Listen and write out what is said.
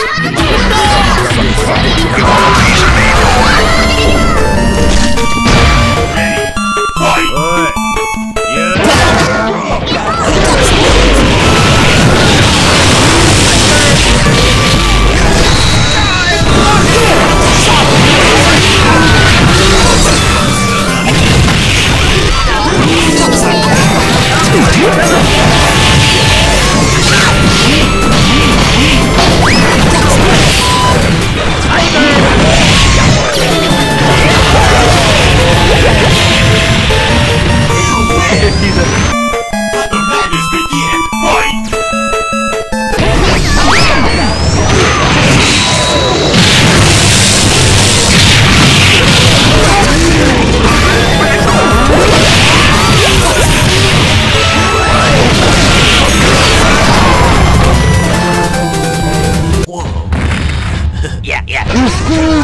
Yeah. Yeah, yeah.